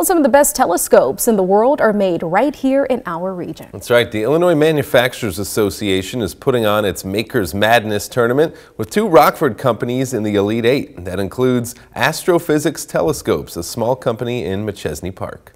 Well, some of the best telescopes in the world are made right here in our region. That's right. The Illinois Manufacturers Association is putting on its Makers Madness tournament with two Rockford companies in the Elite Eight. That includes Astro-Physics Telescopes, a small company in Machesney Park.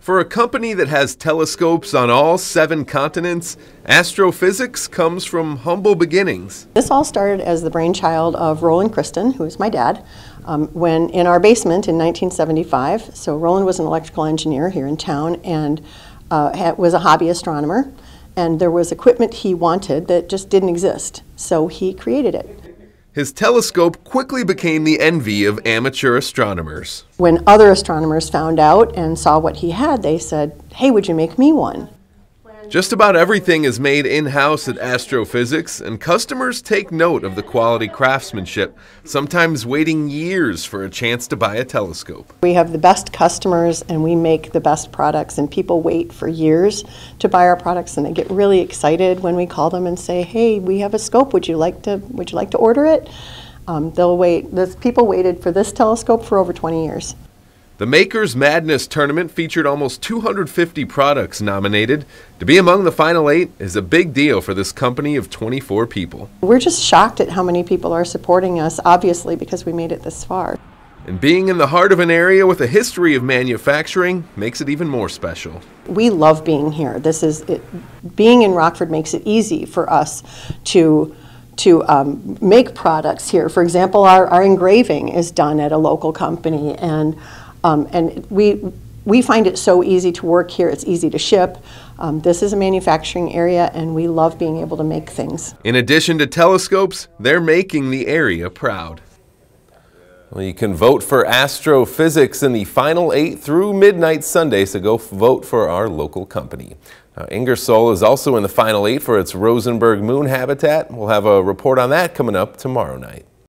For a company that has telescopes on all seven continents, Astro-Physics comes from humble beginnings. This all started as the brainchild of Roland Christen, who is my dad, um, when in our basement in 1975. So Roland was an electrical engineer here in town and uh, had, was a hobby astronomer. And there was equipment he wanted that just didn't exist. So he created it. His telescope quickly became the envy of amateur astronomers. When other astronomers found out and saw what he had, they said, hey, would you make me one? Just about everything is made in-house at Astro-Physics, and customers take note of the quality craftsmanship, sometimes waiting years for a chance to buy a telescope. We have the best customers and we make the best products, and people wait for years to buy our products, and they get really excited when we call them and say, "Hey, we have a scope. Would you like to? Would you like to order it?" Um, they'll wait. This, people waited for this telescope for over 20 years. The Makers Madness tournament featured almost 250 products nominated. To be among the final eight is a big deal for this company of 24 people. We're just shocked at how many people are supporting us, obviously, because we made it this far. And being in the heart of an area with a history of manufacturing makes it even more special. We love being here. This is it, being in Rockford makes it easy for us to to um, make products here. For example, our, our engraving is done at a local company, and um, and we, we find it so easy to work here, it's easy to ship. Um, this is a manufacturing area and we love being able to make things. In addition to telescopes, they're making the area proud. Well, you can vote for Astro-Physics in the final eight through midnight Sunday, so go vote for our local company. Now, Ingersoll is also in the final eight for its Rosenberg moon habitat. We'll have a report on that coming up tomorrow night.